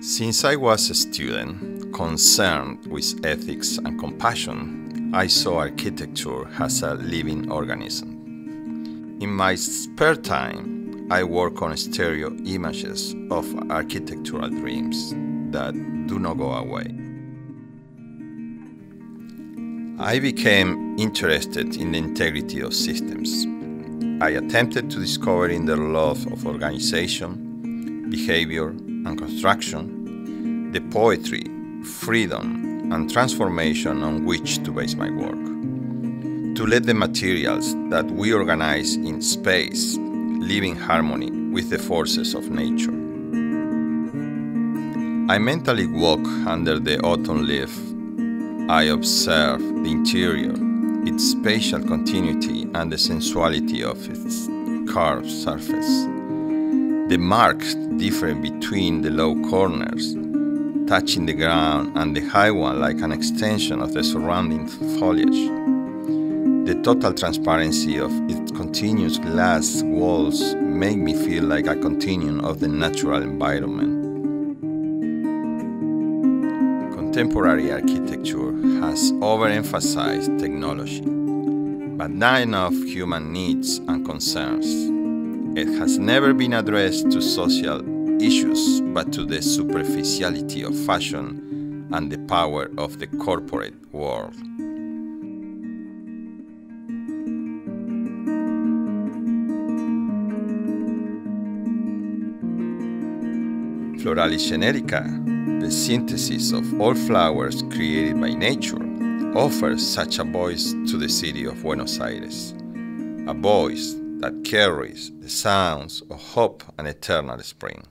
Since I was a student concerned with ethics and compassion, I saw architecture as a living organism. In my spare time, I work on stereo images of architectural dreams that do not go away. I became interested in the integrity of systems. I attempted to discover in their laws of organization, behavior, and construction the poetry, freedom, and transformation on which to base my work. To let the materials that we organize in space live in harmony with the forces of nature. I mentally walk under the autumn leaf. I observe the interior, its spatial continuity, and the sensuality of its carved surface. The marks differ between the low corners, touching the ground, and the high one like an extension of the surrounding foliage. The total transparency of its continuous glass walls make me feel like a continuum of the natural environment. Contemporary architecture has overemphasized technology, but not enough human needs and concerns. It has never been addressed to social issues, but to the superficiality of fashion and the power of the corporate world. Floralis generica, the synthesis of all flowers created by nature, offers such a voice to the city of Buenos Aires, a voice that carries the sounds of hope and eternal spring.